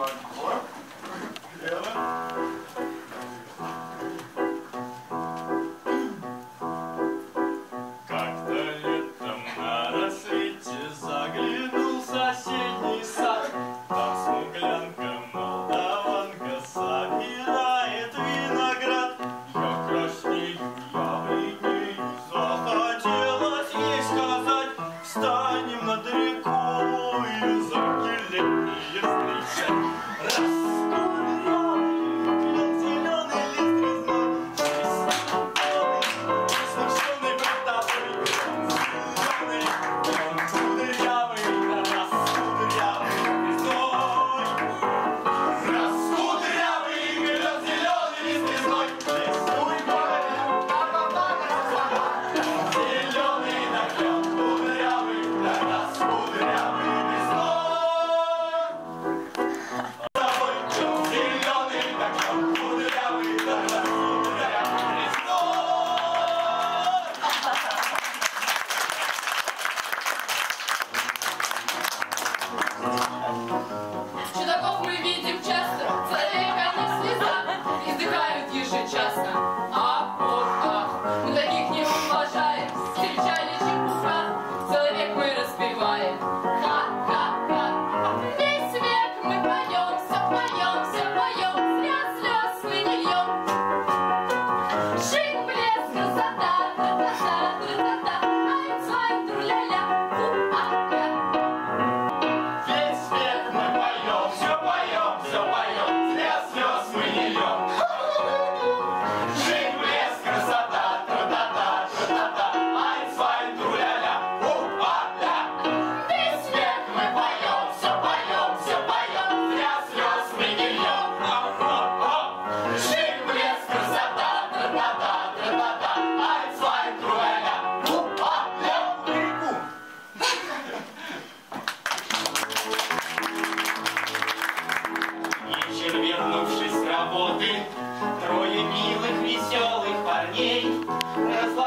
one. As